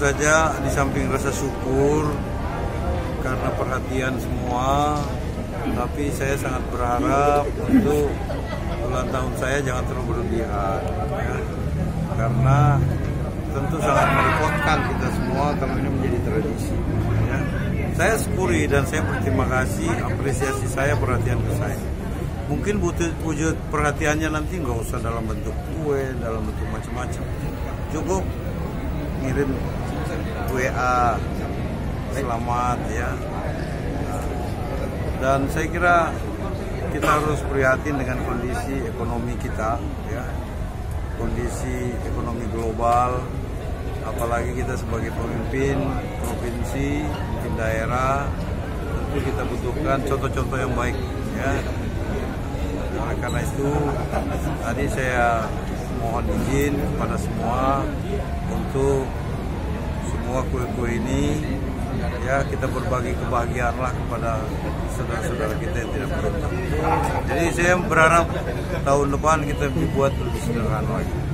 saja di samping rasa syukur karena perhatian semua, tapi saya sangat berharap untuk ulang tahun saya jangan terlalu berlebihan, ya. karena tentu sangat merepotkan kita semua kalau ini menjadi tradisi. Ya. Saya syukuri dan saya berterima kasih apresiasi saya perhatian ke saya. Mungkin butuh wujud perhatiannya nanti nggak usah dalam bentuk kue, dalam bentuk macam-macam. Cukup ngirim WA selamat ya. Dan saya kira kita harus prihatin dengan kondisi ekonomi kita ya. Kondisi ekonomi global apalagi kita sebagai pemimpin provinsi, mungkin daerah tentu kita butuhkan contoh-contoh yang baik ya. Oleh karena itu tadi saya mohon izin kepada semua untuk semua kue-kue ini ya kita berbagi kebahagiaanlah kepada saudara-saudara kita yang tidak beruntung. Jadi saya berharap tahun depan kita dibuat lebih sederhana lagi.